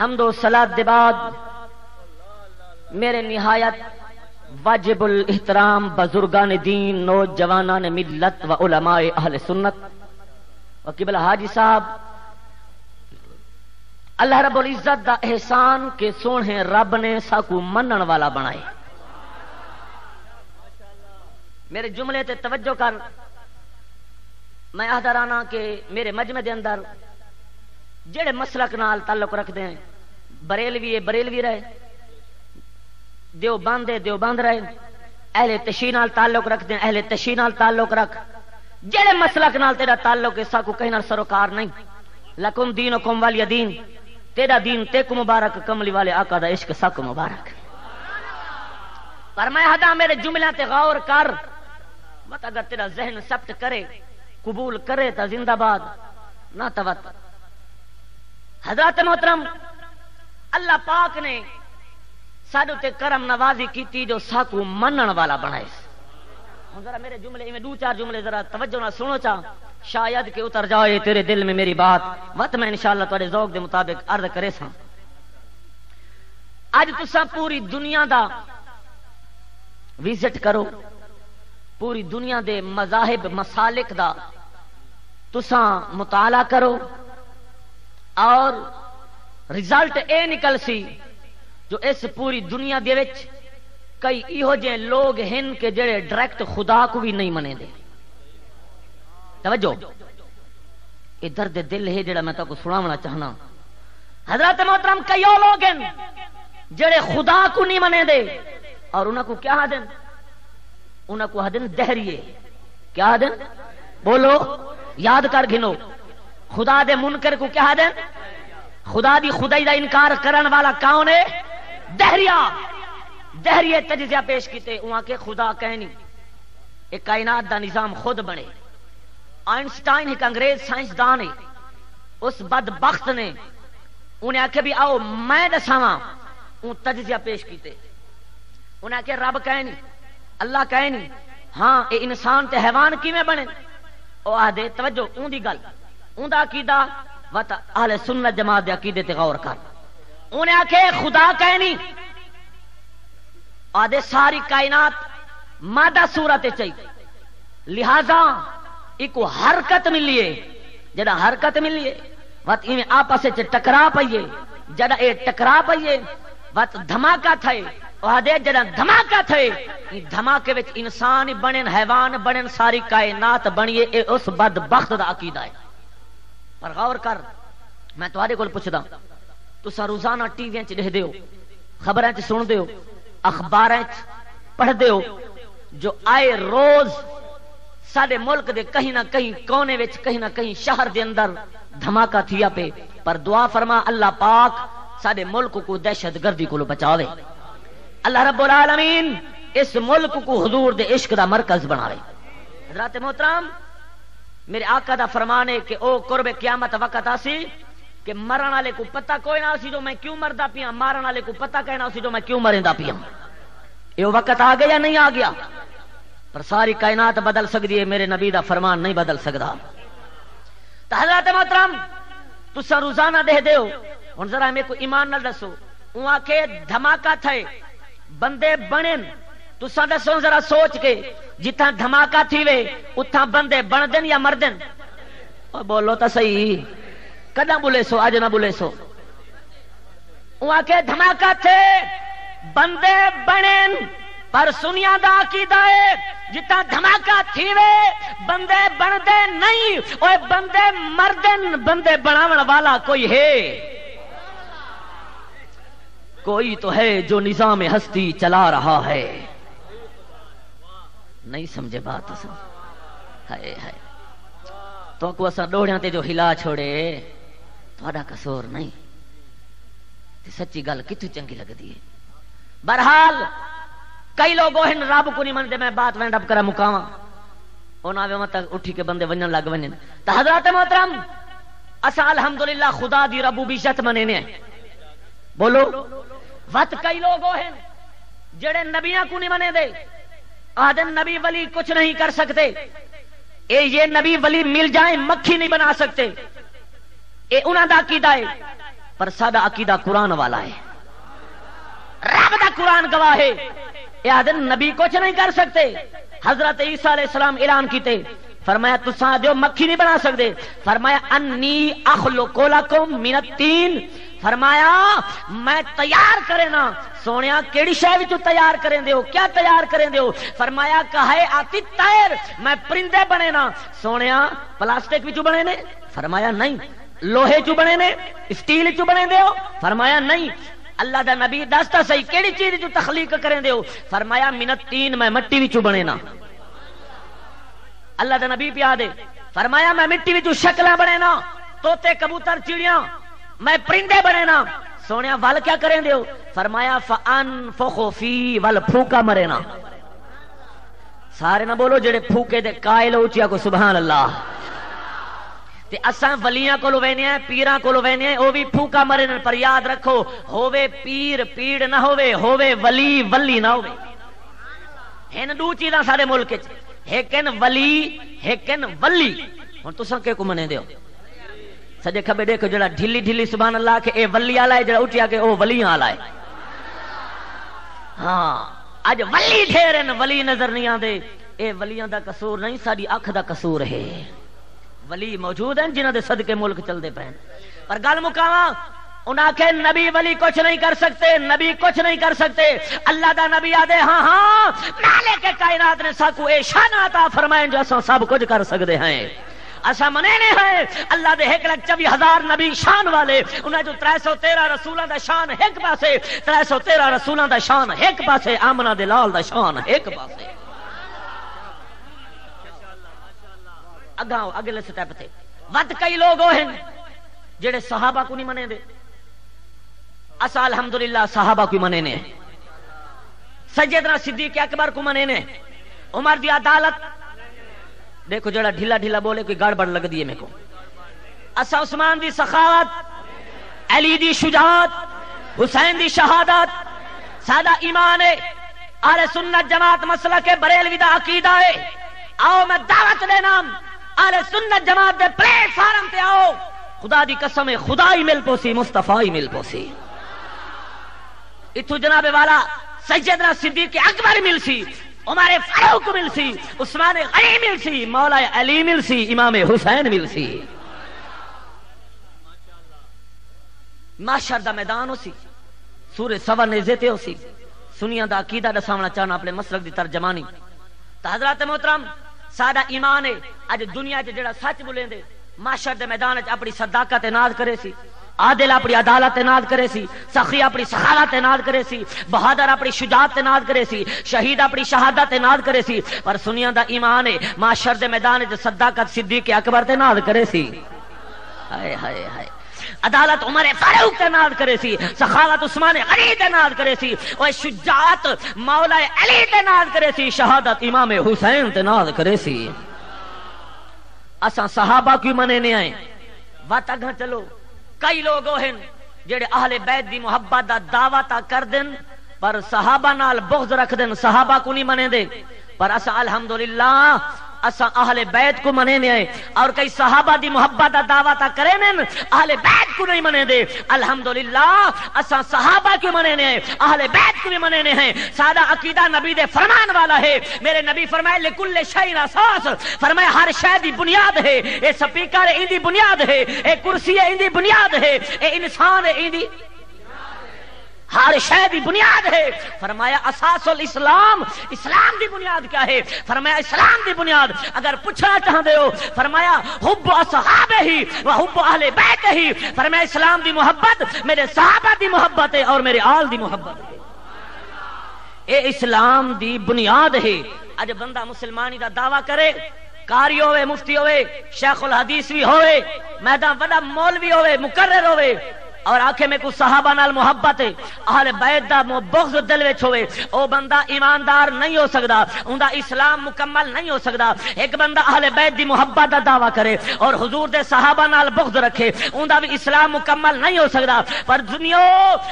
हमदो सलाद के बाद मेरे निहायत वाजिबुल एहतराम बुजुर्गान दीन नौजवान मिल्लत व उलमाए अहल सुन्नत व किबल हाजी साहब। अल्लाह रब्बुल इज़्ज़त दा एहसान के सोने रब ने साकू मनन वाला बनाए। मेरे जुमले ते तवज्जो कर, मैं आखदा राना के मेरे मजमे दे अंदर, जेड़े मसलक नाल ताल्लुक रखते हैं बरेलवी है, बरेलवी रहे। देव बंद है देव बंद रहे। अहले तशी नाल ताल्लुक रखते हैं अहले तशी नाल ताल्लुक रख। जेड़े मसलक नाल तेरा ताल्लुक है, साकू कहीं ना सरोकार नहीं। लकुम दीन कुम वाली दीन। तेरा दीन तेक मुबारक, कमली वाले आका दा इश्क सक मुबारक। पर मैं हदा मेरे जुमला ते गौर कर। मत अगर तेरा जहन सब्त करे, कबूल करे तो जिंदाबाद। ना तवत। हज़रत मोहतरम अल्लाह पाक ने साडू ते करम नवाजी की जो साकू मनन वाला बनाए जरा मेरे जुमले, इवें दो चार जुमले जरा तवज्जो ना सुनो चा। शायद के उतर जाए तेरे दिल में मेरी बात। मत मैं इंशाल्लाह तेरे जौक के मुताबिक अर्ज़ करे सा। अज तुसा पूरी दुनिया दा विज़िट करो। पूरी दुनिया दे मजाहिब, मसालिक दा तुसा मुताला करो। और रिज़ल्ट ए निकल सी, जो इस पूरी दुनिया दे विच कई इहो जे लोग हैं के जेड़े डायरेक्ट खुदा को भी नहीं मने दे। तवज्जो ये दर्द दिल है जेड़ा मैं तो सुनावना चाहना। हज़रत मोहतरम, कई लोग हैं जेड़े खुदा को नहीं मने दे, और उनको क्या दें उनको हदन दहरिए क्या दें बोलो, याद कर घिनो। खुदा दे मुनकर को क्या दें खुदा दी खुदाई का इनकार करन वाला कौन है? दहरिया। दहरिए तजिया पेश किते वहाँ के खुदा कहनी एक कायनात का निज़ाम खुद बने। आइंस्टाइन एक अंग्रेज़ साइंसदान है, उस बदबख्त ने उन्हें आखे भी, आओ, मैं दसावा ऊ तजिया पेश किते। उन्हें आखे, रब कहनी अल्लाह कहे नहीं हाँ ये इंसान ते हैवान किमें बने? ओ आदे तवज्जो ऊंदी गल ऊंदा अकीदा वत अहले सुन्नत जमात दे अकीदे ते गौर कर। उन्हें आखे, खुदा कहे नहीं आदे सारी कायनात मादा सूरत चाहिए लिहाजा एक हरकत मिलिए जरा हरकत मिलिए वत इवें आपस टकरा पाइए जरा ए टकरा पाइए वत धमाका थे आदे जरा धमाका थे धमाके विच इंसान बने हैवान बने सारी कायनात बनिए ए उस बदबख्त दा अकीदा है। पर गौर कर, मैं तुम्हारे को पुछदा। तुसा रोज़ाना टीवी च देखदे हो, खबरें च सुनदे हो, अखबारें च पढ़दे हो, जो आए रोज साडे मुल्क दे कहीं ना कहीं कोने विच, कहीं ना कहीं शहर दे अंदर धमाका थिया पे। पर दुआ फरमा, अल्लाह पाक साडे मुल्क को दहशत गर्दी को बचावे। अल्लाह रब्बुल आलमीन इस मुल्क को हुजूर दे इश्क दा मरकज बनावे। हज़रत मोहतरम मेरे आका दा फरमान है कि ओ कुर्ब क्यामत वक्त आसी कि मरण वाले को पता कोई ना सी जो मैं क्यों मरदा पिया, मारन वाले को पता कहना सी जो मैं क्यों मरेंदा पिया। ये वक्त आ गया नहीं आ गया? पर सारी कायनात बदल सकती है, मेरे नबी का फरमान नहीं बदल सकता तो हज़रत मोहतरम तुसा रोज़ाना दे दो हूँ। जरा मेरे को ईमान न दसो वहाँ के धमाका थे, बंदे बने तुसा दसो जरा सोच के जिथा धमाका थी वे उथा बंदे बन दिन या मर दिन बोलो तो सही। कदा बोले सो, आज ना बोले सो। वहाँ के धमाका थे, बंदे बने पर सुनिया दा अकीदा है जितना धमाका थी वे बंदे बनते नहीं और बंदे मरदन, बंदे बनावन वाला कोई है। कोई तो है जो निज़ाम हस्ती चला रहा है। नहीं समझे बात है है तो को असा डोड़िया ते जो हिला छोड़े थोड़ा कसूर नहीं। ते सच्ची गल कितू चंगी लगती है? बहरहाल, कई लोग हैं रब को नहीं मनते मैं बात मैं रब करा मुकावा। उन्हें मत उठी के बंदे वज़न लग वज़न तो हज़रत मोहतरम, असा अलहमदुल्ला खुदा दी रबूबियत मने ने बोलो, वत कई लोग हैं जेड़े नबिया को नहीं मने दे आदन नबी वली कुछ नहीं कर सकते। ए, ये नबी वली मिल जाए, मक्खी नहीं बना सकते। ए, उन्हों का कीदा है, पर सादा अकीदा कुरान वाला है। रब का कुरान गवाह है। यह नबी कुछ नहीं कर सकते। हज़रत ईसा सलाम ऐलान किते, फरमाया, तुसा जो मक्खी नहीं बना सकते फरमाया, अन्नी अखलो कोला को मिनत तीन। फरमाया, मैं तैयार करे ना। सोने केड़ी शह तैयार करें दो क्या तैयार करें दो फरमाया, कहे आती तैर, मैं परिंदे बने ना। सोने प्लास्टिक बिचू बने ने? फरमाया, नहीं। लोहे चू बने ने? स्टील चू बने दो फरमाया, नहीं। अल्लाह का नबी दसता सही, केड़ी चीज़ चू तखलीक करें दो फरमाया मिनत तीन, मैं मट्टी बिचू बने ना। अल्लाह का नबी पिया दे। फरमाया, मैं मिट्टी में शक्ल बने ना। तोते, कबूतर, चिड़िया मैं परिंदे बने ना। सोने वल क्या करें दो फरमाया फन फोखोफी वल फूका मरे ना। सारे ना बोलो, जेड़े फूके दे कायल उचिया को सुबहान अल्लाह असा वलियाँ को पीर को भी फूका मरे पर याद रखो, होवे पीर पीड़ ना होवे होवे वली वली ना होवे। इन दू चीजा सारे मुल्क हेकन वली हेकन वली हम तुसा के को मने दियो सजे खबे देखो जड़ा ढिली ढिली सुभान अल्लाह के ए वली आला है जड़ा उठिया के ओ वली आला है हाँ आज वली ढेर न वली नज़र नहीं आंदे। ए वलियाँ दा कसूर नहीं साडी अख दा कसूर है। वली मौजूद हैं जिन्हां दे सदके मुल्क चलदे पैन पर गल मुकावा उन्हें नबी वली कुछ नहीं कर सकते, नबी कुछ नहीं कर सकते। अल्लाह का नबी आदे हाँ हाँ नाले के कायनात ने साकू ए शानाता फरमाए जो सब कुछ कर सकते हैं। असा मने ने है। अल्लाह दे एक लाख चौबी हज़ार नबी शान वाले। उन्हें जो त्रै सौ तेरह रसूलों का शान एक पासे, त्रै सौ तेरह रसूलों का शान एक पासे, आमना दे लाल का शान एक पासे। अगा अगले स्टेप थे वत कई लोग हैं जेड़े सहाबा को नहीं मने दे। असा अलहमदुल्ला साहबा को मने ने। सैयदना सिद्दीक अकबर को मने ने। उमर की अदालत देखो जरा ढीला ढीला बोले, कोई गड़बड़ लग दी है मेरे को। असा उस्मान की सखावत, अली की शुजात, हुसैन की शहादत, सादा ईमान है आले सुन्नत जमात मसला के बरेलवी का अकीदा है। आओ, मैं दावत देना आले सुन्नत जमात दे प्लेटफार्म पे आओ। खुदा दी कसम है खुदा ही मिल पोसी मुस्तफ़ा ही मिल पोसी। इतु जनाबे वाला सैयदना सिद्दीक अकबर मिलसी उमारे फारूक मिलसी, उस्मान गनी मिलसी मौला अली मिलसी, इमाम हुसैन मिलसी। माशर दा मैदान होसी सूर्य सवा नेजे ते होसी। सुनिया का अकीदा दसावना चाहना अपने मसलक की तर्जमानी। तो हज़रत मोहतरम, साडा ईमान है, अज दुनिया जेड़ा सच बोलेंदे माशर दे मैदान अपनी सदाकत नाज करे सी आदिल अपनी अदालत तैनात करे सी, सखी अपनी सहालत तैनात करे सी, बहादुर अपनी शुजात तैनात करे सी, शहीद अपनी शहादत तैनात करे सी, पर सुनिया दा ईमान है, माशर दे मैदान च सद्दाकत सिद्दीक अकबर तैनात करे सी। हाय हाय हाय। अदालत उमर फारूक तैनात करे सी सखावत उस्मान अली तैनात करे सी और शुजात मौला अली तैनात करे सी, शहादत इमाम हुसैन तैनात करे सी। असा सहाबा क्यों मने ने आए? बात अगर चलो। कई लोग जेड़े आहले बैत की मुहब्बत का दावा ता कर देन पर सहाबा नाल बुग्ज रख देन सहाबा को नहीं मने दे पर अस अल्हम्दुलिल्लाह असा अहले बैत को मने ने, और कई सहाबा दी मोहब्बत का दावा ता करे ने अहले बैत को नहीं मने दे। अल्हम्दुलिल्लाह, असा सहाबा को मने ने, अहले बैत को भी मने ने हैं। सादा अकीदा नबी दे फरमान वाला है, मेरे नबी फरमाए लिकुल शैइन असास, फरमाए, हर शय दी बुनियाद है, ए स्पीकर इंदी बुनियाद है, ए कुर्सी इंदी बुनियाद है, ए इंसान इंदी हर शह की बुनियाद है। फरमाया, असासुल इस्लाम इस्लाम की बुनियाद क्या है? फरमाया, इस्लाम की बुनियाद। अगर पूछना चाहते हो, फरमाया हुब असहाब ही व हुब अहले बैत ही। फरमाया, इस्लाम की मोहब्बत, मेरे सहाबा की मोहब्बत है और मेरे आल की मोहब्बत है। ये इस्लाम की बुनियाद है। अज बंदा मुसलमानी का दावा करे, कारी होवे, मुफ्ती होवे, शेखुल हदीस भी होवे, मैदान बड़ा मौलवी होवे, मुकर्रर होवे और आखे में कुछ सहाबा नाल मोहब्बत है। अहले बैत दा बुग़्ज़ दिल विच होवे। ओ बंदा ईमानदार नहीं हो सकदा। उनदा इस्लाम मुकम्मल नहीं हो सकदा। एक बंदा अहले बैत दी मोहब्बत दा दावा करे और हुजूर दे सहाबा नाल बुग़्ज़ रखे। उनदा भी इस्लाम मुकम्मल नहीं हो सकदा। पर दुनिया,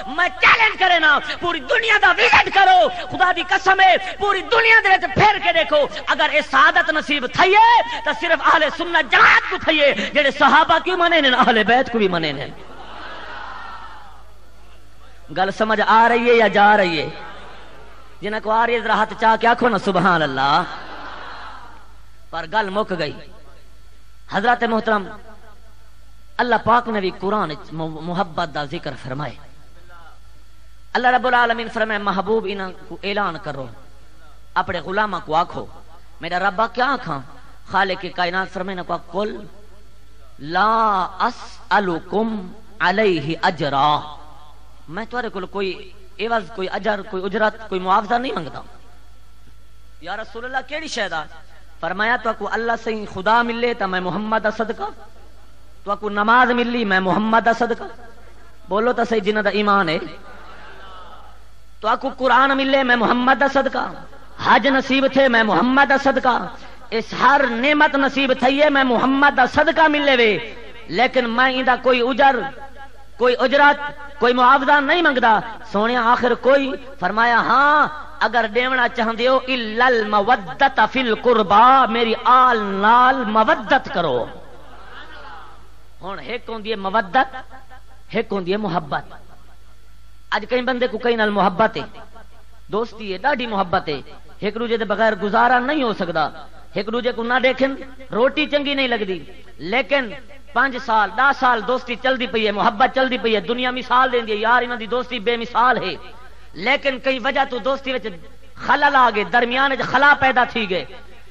मैं चैलेंज करे ना, पूरी दुनिया दा विज़िट करो। खुदा दी कसम है, पूरी दुनिया दे विच फेर के देखो। अगर ए सादत नसीब थईए तो सिर्फ़ अहले सुन्नत जमात को थईए जेड़े सहाबा क्यों मने ने, अहले बैत को भी मने ने। गल समझ आ रही है या जा रही है? जिन्हें को आ रही है, जरा हाथ चाह के आखो ना सुबह अल्लाह पर गल मुक गई। हज़रत मोहतरम, अल्लाह पाक ने भी कुरान मुहब्बत का ज़िक्र फरमाए। अल्लाह रब्बुल आलमीन फरमाए, महबूब इन को ऐलान करो। अपने गुलामा को आखो, मेरा रब्बा क्या आखा? खाले के कायनात फरमाए ना कुल ला अस अलुकुम अलैहि अजरा। मैं तुम्हारे को कोई एवज, कोई अजर, कोई उजरत, कोई मुआवजा नहीं मंगता या रसूल अल्लाह केड़ी शैदा फरमाया तो अल्लाह से खुदा मिले तो मैं मोहम्मद असदका तो नमाज़ मिली, मैं मोहम्मद असदका बोलो तो सही, जिन्हों का ईमान है। तो आपको कुरान मिले, मैं मोहम्मद असदका हज नसीब थे, मैं मोहम्मद असदका इस हर नेमत नसीब थी मैं मोहम्मद सदका मिले वे। लेकिन मैं इंदा कोई उजर कोई उजरत, कोई मुआवजा नहीं मंगता सोने आखिर कोई फरमाया हाँ अगर देवना चाहते हो इल मवद्दत फिल कुर्बा, मेरी आल नाल मवद्दत करो। हूँ एक होंगी मवद्दत एक होंगी मुहब्बत। अज कई बंदे को कई नाल मुहब्बत है। दोस्ती है डाढ़ी मुहब्बत है। एक दूजे के बगैर गुजारा नहीं हो सकता एक दूजे को ना देखें रोटी चंगी नहीं लगती लेकिन पाँच साल, दस साल दोस्ती चलती पी है, मुहब्बत चलती पी है, दुनिया मिसाल दें यार इन्हों की दोस्ती बेमिसाल है। लेकिन कई वजह तू दोस्ती खल आ गए, दरमियान खला पैदा थी गए।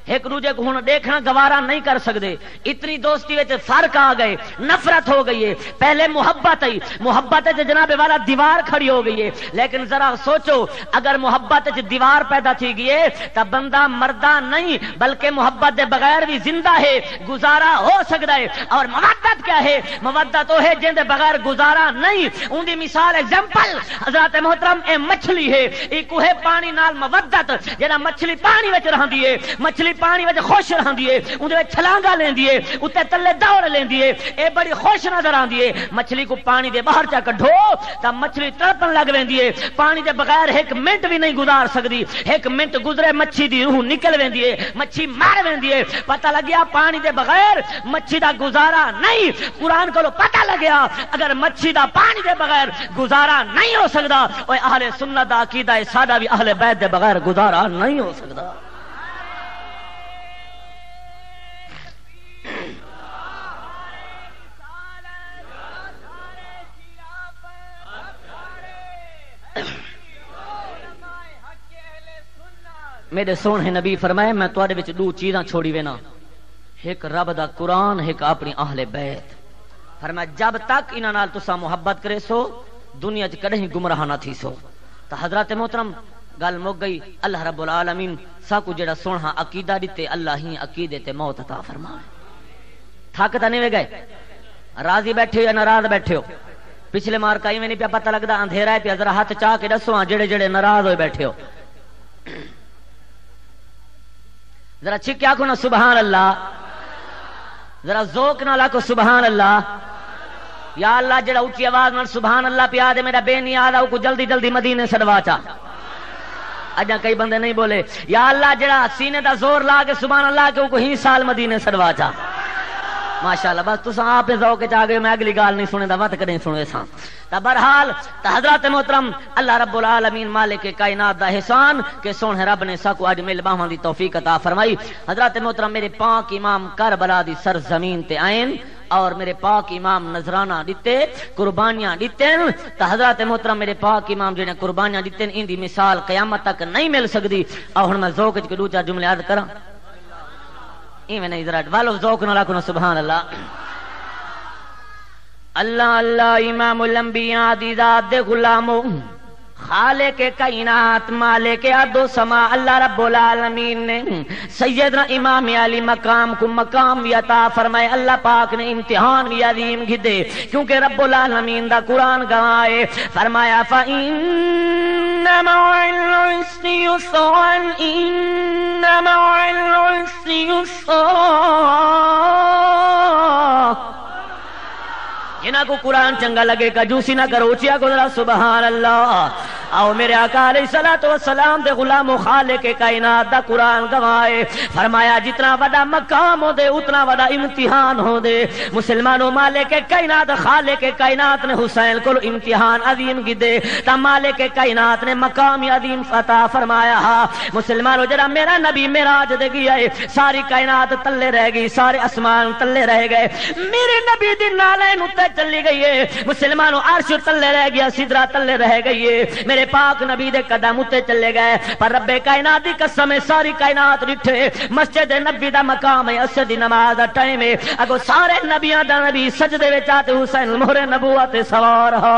एक दूजे को हूँ देखना गवारा नहीं कर सकते इतनी दोस्ती में फ़र्क आ गए, नफरत हो गई है। पहले मुहब्बत आई। मुहब्बत जनाबे वाला दीवार खड़ी हो गई है। लेकिन जरा सोचो, अगर मुहब्बत दीवार पैदा थी गई है तब बंदा मरदा नहीं, बल्कि मुहब्बत के बगैर भी ज़िंदा है, गुजारा हो सकता है। और मवदत क्या है? मवदत है जिंदे बगैर गुजारा नहीं। उनकी मिसाल एग्ज़ाम्पल हज़रत मोहतरम, ए मछली है। एक है पानी नाल मवदत जरा मछली पानी में रही है। मछली पानी में खुश रही है उन्हें छलांगा लेंदी है, उत्ते तले दौड़ लेंदी है। ये बड़ी खुश नज़र आती है। मछली को पानी के बाहर चा कढो तो मछली तड़पन लग वेंदी है। पानी के बगैर एक मिनट भी नहीं गुजार सकती एक मिनट गुजरे, मच्छी की रूह निकल वेंदी है। मच्छी मर वेंदी है। पता लग गया पानी के बगैर मच्छी का गुजारा नहीं। कुरान को पता लग गया अगर मच्छी का पानी के बगैर गुजारा नहीं हो सकता अहले सुन्नत का अकीदा सादा भी अहले बैद के बगैर गुजारा नहीं हो सकता मेरे सोने नबी फरमाए, मैं थोड़े दो चीजा छोड़ी वे ना एक रब का कुरान, एक अपनी आहले बैत। फरमाया जब तक इन्होंने तुसा मुहब्बत करे सो, दुनिया च कदे गुमराह ना थी सो। तो हज़रत मोहतरम, गल मुक गई, अल्लाह रब्बुल आलमीन साकू जेड़ा सोना अकीदा दिते अल्लाह ही अकीदे ते मौत अता फरमाए। थक तो नहीं गए? राज़ी बैठे हो या नाराज़ बैठे हो? पिछले मार का इवें नहीं पिया पता लगता अंधेरा है पिया, जरा हाथ चाह के दसो जेड़े जेड़े नाराज़ हो बैठे हो। जरा आखो ना सुबहान अल्लाह जरा जोक ना लाखो सुबहान अल्लाह या अल्लाह जरा ऊँची आवाज़ में सुबहान अल्लाह पिया दे, मेरा बेन याद आओ को जल्दी जल्दी मदीने सदवा चा। अजा कई बंदे नहीं बोले, या अल्लाह जरा सीने का ज़ोर ला के सुबहान अल्लाह के को ही साल मदीने सदवा चा। माशाल्लाह, बस तुम आप जौक च आ गए, मैं अगली गाल नहीं सुने मत करें सुने सा। बहरहाल हज़रत मोहतरम, अल्लाह रब्बुल आलमीन मालिक कायनात दा एहसान, के सोने रब ने साकू अज मिल बाहां दी तौफीक अता फरमाई। हज़रत मोहतरम, मेरे पाक इमाम करबला दी सरजमीन ते आयन और मेरे पाक इमाम नजराना दिते कुर्बानियाँ दिते तो हज़रत मोहतरम, मेरे पाक इमाम जिन्हें कुर्बानियाँ दिते इंदी मिसाल कयामत तक नहीं मिल सकती और हूँ मैं जोक च दो चार जुमले याद करा। इवें नहीं जरा वालो जोक न लाखो सुबहान अल्लाह गुलामो खाले के कायनात माले के अदो समा अल्लाह रब्बुल आलमीन ने। सैयदना इमाम अली मकाम को मकाम भी अता फरमाए, अल्लाह पाक ने इम्तिहान भी अजीम घिदे क्योंकि रब्बुल आलमीन दा कुरान गवाए। फरमाया फा इन जिन्हें को कुरान चंगा लगेगा जूसी ना करो उचिया को सुबह अल्लाह। आओ मेरे अकाल सला तो सलाम दे गुलाम खाले के कायनात दा कुरान गवाए। फरमाया, जितना बड़ा मकाम हो दे उतना बड़ा इम्तिहान हो दे मुसलमानों माले के कायनात खाले के कायनात ने हुसैन को इम्तिहान अजीम की दे ता माले के कायनात ने मकाम अजीम फता फरमाया, हा। मुसलमानों, जरा मेरा नबी मेरा आज दे है सारी कायनात तल्ले रह गई, सारे आसमान तल्ले रह गए। मेरे नबी दी नालैन उत्ते चली गई है मुसलमानों अर्श तल्ले रह गया, सिदरा तल्ले रह गई है मेरे पाक नबी दे कदम उत्ते चले गए, पर रब्बे कायनात दी कसम है, सारी कायनात डिठे मस्जिद नबी दा मकाम है असर दी नमाज़ दा टाइम है। अगो सारे नबियाँ दा नबी, सजदे विच आते हुसैन, मोहरे नबूवत सवार हा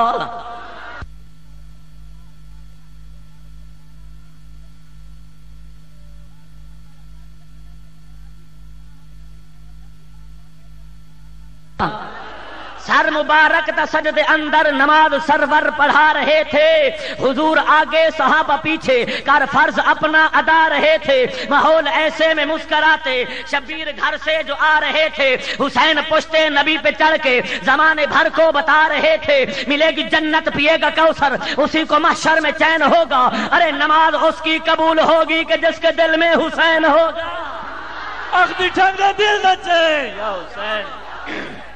सर मुबारक सजदे अंदर, नमाज़ सरवर पढ़ा रहे थे। हुजूर आगे, सहाबा पीछे, कर फ़र्ज़ अपना अदा रहे थे। माहौल ऐसे में मुस्कराते शबीर घर से जो आ रहे थे, हुसैन पुश्ते नबी पे चढ़ के जमाने भर को बता रहे थे, मिलेगी जन्नत, पिएगा कौसर, उसी को महशर में चैन होगा। अरे नमाज़ उसकी कबूल होगी कि जिसके दिल में हुसैन होगा। दिल नचे हुसैन।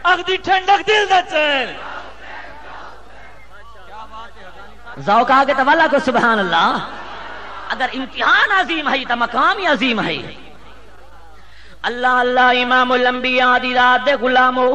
अगदी ठंडक दिल नचल जाओ कहा के वाला को सुबहान अल्लाह अगर इम्तिहान अजीम है तो मकाम ही अजीम है। अल्लाह अल्लाह इमाम लंबिया दी रात दे गुलामो।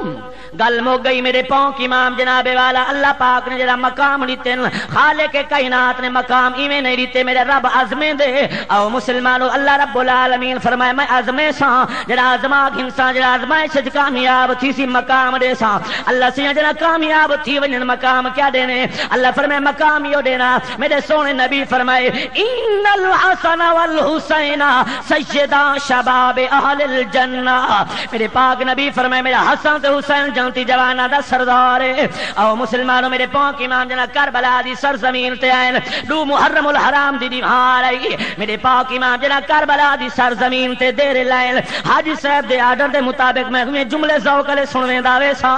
गल मो गई मेरे पाँव की इमाम जनाबे वाला। अल्लाह पाक ने जरा मकाम नीते खाले के कायनात ने मकाम इवें नहीं रीते। मेरे रब अजमे दे। आओ मुसलमानो, अल्लाह रब्बुल आलमीन फरमाए, मैं अजमे सा। जरा आजमा हिंसा, जरा आजमाइश च कामयाब थी सी मकाम दे सा। अल्लाह से जरा कामयाब थी वज़न मकाम क्या देने? अल्लाह फरमाए, मकाम यो देना। मेरे सोने नबी फरमाए, इन्नल हसन वल हुसैना, सैयदा शबाब अहल जन्ना। मेरे पाक नबी फरमाए, मेरा हसन हुसैन जानती जवाना दा सरदार है। आओ मुसलमानों, मेरे पाक इमाम जना करबला दी सरजमीन ते आए दू मुहर्रमुल हराम दी दीवार आई। मेरे पाक इमाम जना करबला दी ते देर लाए हाजी साहब दे आर्डर दे मुताबिक मैं तुम्हें जुमले दावे सा।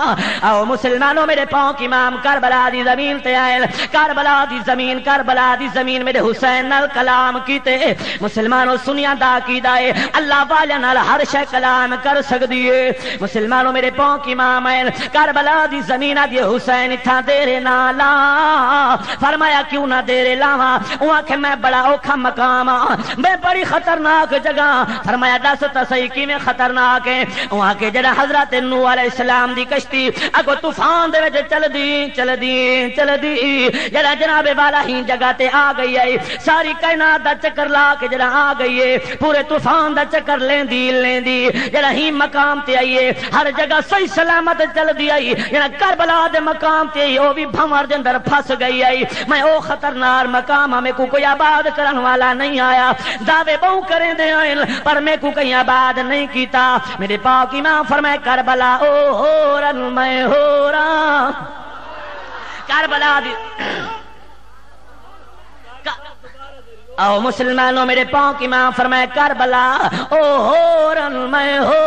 आओ मुसलमानों, मेरे पाक इमाम करबला दी ज़मीन ते आए करबला दी ज़मीन, करबला दी ज़मीन मेरे हुसैन नाल कलाम कीते। मुसलमानों, सुनिया दा कीदा है। अल्लाह वाले नाल हर शे कलाम कर सकदी है। मुसलमानों मेरे पाँव की माँ मैं करबला दी ज़मीन दी हुसैन इथा तेरे नाला। फरमाया, क्यों ना तेरे लावा? वो आखे, मैं बड़ा औखा मकाम मैं बड़ी खतरनाक जगह फरमाया, दस तो सही, किवें खतरनाक है वो आके जरा हज़रत नू अलैहिस्सलाम दी कश्ती अगो तूफ़ान दे विच चलदी चलदी चलदी। जरा जनाबे वाला ही जगह ते आ गई है सारी कायनात दा चक्कर ला के जरा आ गई है पूरे तूफ़ान दा चक्कर लेंदी। लेंदी जरा ही मकाम ते आईए हर जगह सही सलामत चल दी आई। जरा करबला दे मकाम ते आई ओ भी भंवर दे अंदर फंस गई आई। मैं ओ खतरनाक मकाम हमें को कोई आबाद करन वाला नहीं आया। दावे बहु करें दे पर मैं को कहीं आबाद नहीं कीता। मेरे पाक इमाम फरमाए, करबला, ओ हो रन मैं हो रहा करबला दी आओ मुसलमानों, मेरे पाँव की माँ, फरमाए, करबला, ओ हो रन मैं हो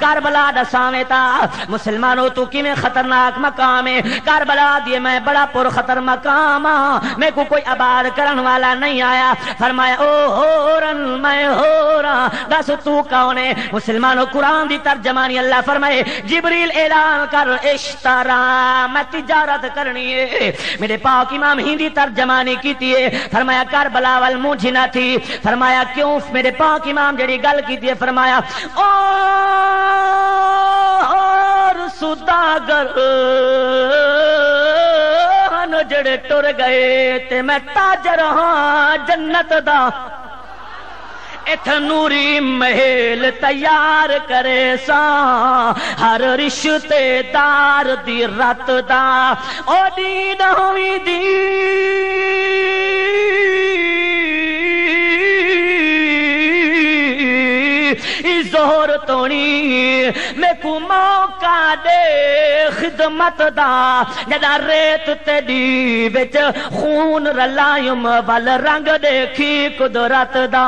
करबला दसावेता मुसलमानों, तू किमें खतरनाक मकाम है? करबला दिए, मैं बड़ा पुर खतर मकाम मैं को कोई आबाद करन वाला नहीं आया। फरमाया ओ हो रन मैं हो रहा दस तू कौन है? मुसलमानों, कुरान दी तर्जमानी अल्लाह फरमाए, जिबरील ऐलान कर इश्तरा मैं तिजारत करनी है। मेरे पाक इमाम हिंदी तर्जमानी की है। फरमाया, कर बलावल मुझी ना थी। फरमाया, क्यों? मेरे पाक इमाम जड़ी गल की थी फरमाया, ओ सुदागर जड़े टुर गए, ते मैं ताजर हाँ जन्नत दा। इथ नूरी महल तैयार करे सा, हर रिश्तेदार दी रत दा। ओ दीन होवी दी। जोर तोनी मेकू मौका दे खिदमत दा जदा रेत तेरी बिच खून रलायुम वल रंग देखी कुदरत दा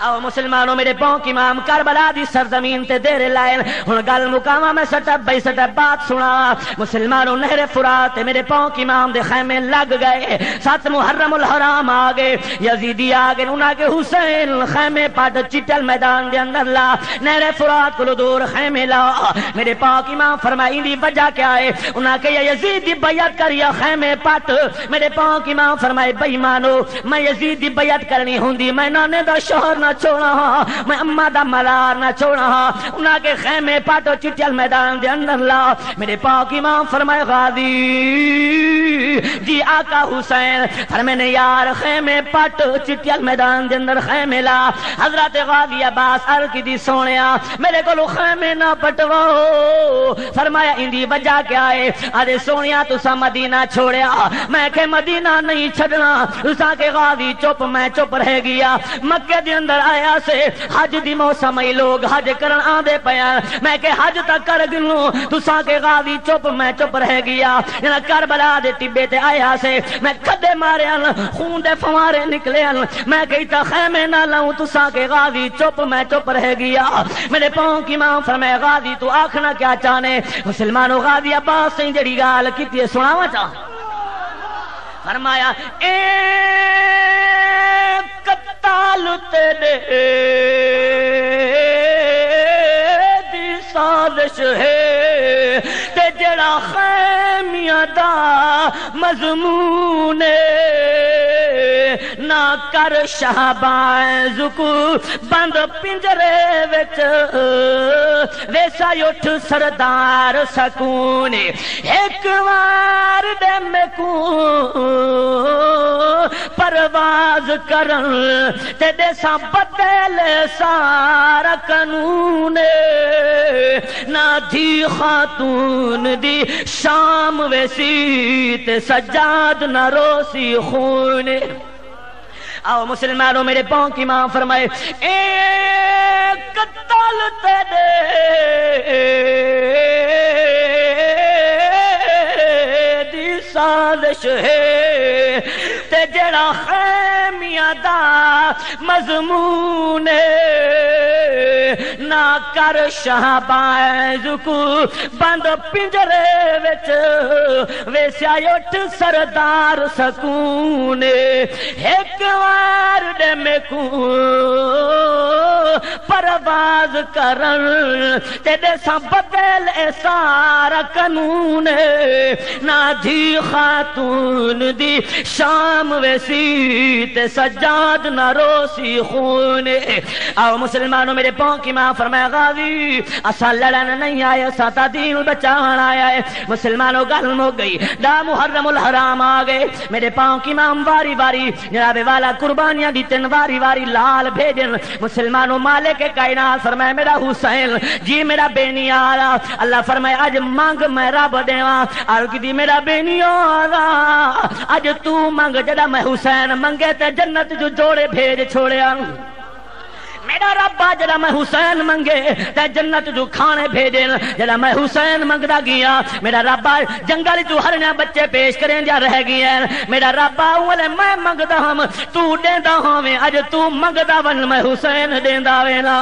आओ मुसलमानों, मेरे पाँव की माम कर करबला दी सरजमीन ते देरे लाए हुन गल मुकावा मैं सटप बई सटप बात सुना। मुसलमानों, नहरे फुरात, मेरे पाँव की माम दे खैमे लग गए। सत मुहर्रमुल हराम आ गए। यजीदी आ गए, उना के हुसैन, खैमे पट चिटल मैदान दे अंदर ला। नहरे फुरात को दूर खैमे ला। मेरे पाँव की माम फरमाई दी वजह क्या है? उना के यजीदी बैत करिया खैमे पट। मेरे पाँव की माँ फरमाए बेईमानो मैं यजीद की बैत करनी होंगी मैं नाने दा शोहर ना छोड़ा। मैं अम्मा दा मलार ना छोड़ा। उन्हें के खैमे पाटो चिटियल मैदान दे अंदर ला मेरे पाँव की माँ फरमाए गादी जी आका हुसैन फरमाने यार खेमे पाटो चिटियल मैदान दे अंदर खैमे ला। हज़रत गादी अब्बास अर की दी सोनिया मेरे को खैमे ना पटवाओ फरमाया, इंदी वजह क्या है? अरे सोनिया तुसा मदीना छोड़िया मैं के मदीना नहीं छड़ना तुसा के गादी चुप, मैं चुप रह गया मक्के दे अंदर आया से, हज दी मौसम ही लोग हज करन आंदे पया। मैं के हज तक कर गिनू, तुसा के गादी चुप, मैं चुप रह गया। जना करबला दे टिब्बे ते आया से, मैं खदे मारे खून दे फवारे निकले मैं कही तो खैमे ना लाऊं, तुसा के गावी चुप, मैं चुप रह गया। मेरे पाँव की माँ फरमाए गादी तू आखना क्या चाहने? मुसलमानों गादी अब्बास से जड़ी गाल की सुनावा चाह फरमाया एक ताल तेरे दी साजिश है। ते जड़ा खैमिया दा मजमून ना कर शहबाज को बंद पिंजरे विच। वेसा उठ सरदार सकून, एक बार दे में को परवाज करन ते देसा बदल सारा कानून। ना थी खातून दी शाम वैसी ते सजाद ना रोसी खून। आओ मुसलमानों, मेरे पाँव की माँ फरमाए ए तल तेरे दी साजिश है, ते जड़ा खैमिया दा मजमून ना कर शहबाज को बंद पिंजरे विच। वेस्या उठ सरदार सकून एक बार दे में को परवाज सा बदल ए सारा कानून ना धी खातून दी शाम वैसी ते सजाद ना रोसी खून आओ मुसलमानों मेरे पाँव की फरमाया, गाजी, असा लड़न नहीं आए, असा दीन बचावन आया है। मुसलमानों गल गई, दा हराम आ गए। मेरे पाँव की जनाबे वाला कुर्बानियाँ दी तीन बारी बारी लाल भेजन। मुसलमानों माले के कायनात फरमाए मेरा हुसैन, जी मेरा बेनियारा अल्लाह फरमाए आज मांग मैं रब देवा। की मेरा बेनियारा आज तू मंग जरा मैं हुसैन मंगे, ते जन्नत जो जोड़े भेज छोड़िया रब्बा जरा मैं हुसैन मंगे, ते जन्नत जो खाने भेजे जरा मैं हुसैन मंगदा गया। मेरा जंगल जो हरने बच्चे पेश करें जा रह गए मेरा रब्बा वाले मैं मंगदा हम तू देंदा होवे अज तू मंगदा वन मैं हुसैन देंदा ना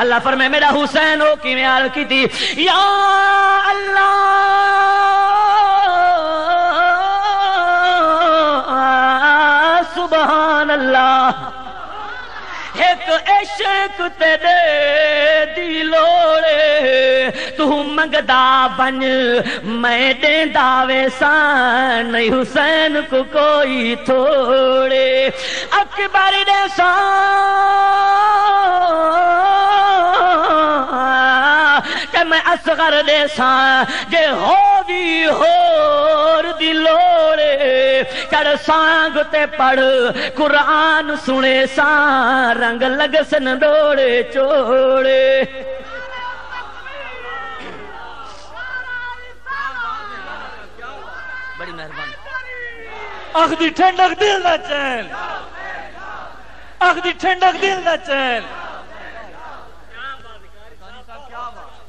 अल्लाह फरमाए, मेरा हुसैन हो किवें हाल कीती? या अल्लाह! तेरे दी लोड़े। तू मंगदा बन मैं देंदा वे सान हुसैन को कोई थोड़े। अकबर दे सान मैं असगर दे जे हो भी होर दी लोड़े। कर सांग ते पढ़ कुरान सुने सा रंग लगसन डोड़े चोड़े। बड़ी मेहरबानी। अख दी ठंडक दिल दा चैन। अख दी ठंडक दिल दा चैन।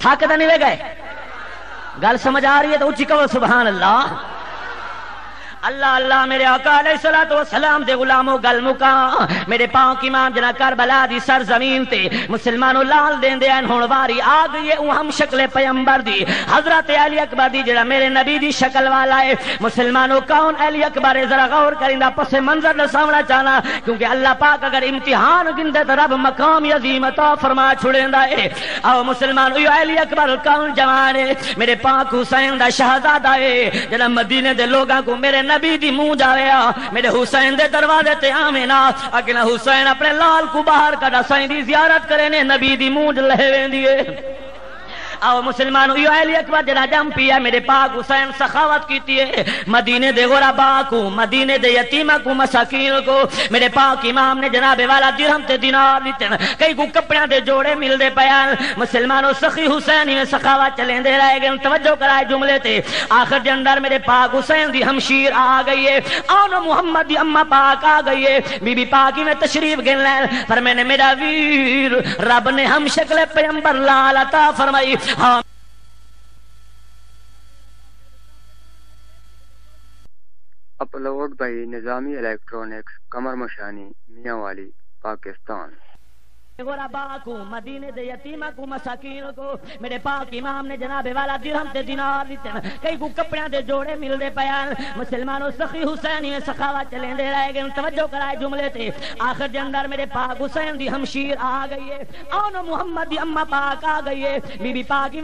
थक तो नहीं वे गए। गल समझ आ रही है तो उच्ची कहो सुबहान अल्लाह। अल्लाह अल्लाह, मेरे अकाल सलाम दे गुलामो गल मुका मेरे पाँव की माँ जना करबला दी सर ज़मीन ते। मुसलमानों लाल देंदे हैं हुन वारी आ गई है हम शक्ल पैगंबर दी। हज़रत अली अकबर दी जरा मेरे नबी दी शक्ल वाला है। मुसलमानों कौन अली अकबर है? जरा गौर करिंदा, पसे मंजर दसावना चाहना क्योंकि अल्लाह पाक अगर इम्तिहान गिनदे तो रब मकाम अजीम अता फरमा छुड़ेंदा है। आओ मुसलमान यो अली अकबर कौन जवान है? मेरे पाक हुसैन दा शहजादा है। जरा मदीने दे लोगां को मेरे नबी दी मुँह जावे मेरे हुसैन दे दरवाजे ते आवे ना। अगला हुसैन अपने लाल को बाहर कड़ा साईं दी जियारत करे ने। नबी दी मुँह लहे वेंदी आओ मुसलमान अकबर जरा जम पिया मेरे पाक हुसैन सखावत की है मदीने दे गोराबा को, मदीने दे यतीमा को, मसाकीन को। मेरे पाक इमाम ने जनाब वाला दिरहम ते दिनार दिते कई को कपड़े दे जोड़े मिलदे पयान। मुसलमानों सखी हुसैन में सखावत चलेंदे रह गए। तवज्जो कराए जुमले ते। आखिर दे अंदर मेरे पाक हुसैन दी हमशीर आ गई है। आओ मोहम्मद दी अम्मा पाक आ गई है। बीबी पाक में तशरीफ़ गिन पर मैंने मेरा वीर, रब ने हम शक्ल पैगंबर लाल अता फरमाई। हाँ upload by Nizami electronics Qamar मशानी मियाँ वाली पाकिस्तान। को मेरे इमाम जनाबे वाला कई मुसलमानों सखी आ मोहम्मद अम्मा पाक आ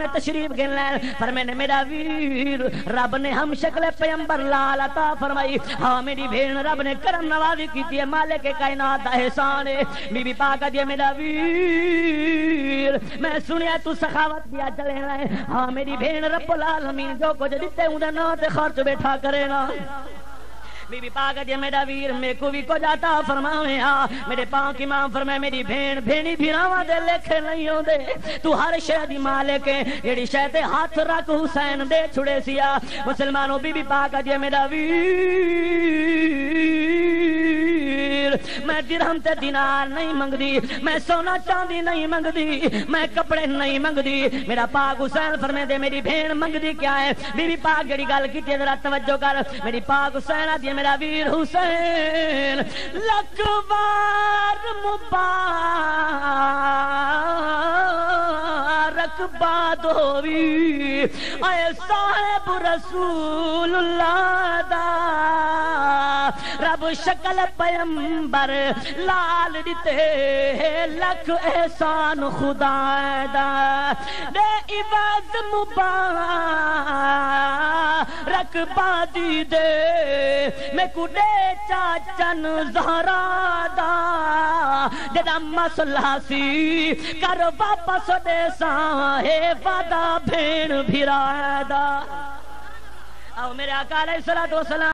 तशरीफ़ गिन ले। पर मैंने मेरा वीर रब ने हम शक्ल पैगंबर लाल अता फरमाई। हाँ, मेरी भेण रब ने करम नवाजी की मालिक कायनात एहसान है। बीबी पाक मेरा वीर मैं सुनिया, तू सखावत दिया चले है, मेरी भेन रब्बुल आलमीन, जो कुछ दिते उदे ना खर्च बैठा करेगा बीबी पाक जे मेरा वीर, मेरे को भी को जाता फरमावे हाँ मेरे पाक की माँ फरमाए, मेरी भेण भेणी भिरावा दे, लेखे नहीं होंदे तू हर शह दी मालिक है, जेड़ी शह ते हाथ रख हुसैन दे छुड़े सिया। मुसलमानों बीबी पाक जे मेरा वीर। मैं दिरहम ते दिनार नहीं मंगदी, मैं सोना चांदी नहीं मंगदी, मैं कपड़े नहीं मंगदी। मेरा पाक हुसैन फरमे दे, मेरी भेण मंगदी क्या है? बीबी पाक, जेड़ी गल की जरा तवज्जो कर। मेरी पाक हुसैन आदि मेरा वीर हुसैन लखबार मुबारक बाद होवी आए साहेब रसूलुल्लाह दा रब शकल पैंबर लाल दिते लख एहसान खुदा दे। इबाद मुबारक बादी दे। मैं कुडे चाचन जहरा दा। जदा मसला सी, कर वापस दे साहे वादा भेण भिरा दा। आओ मेरे अकाल सलातो सलाम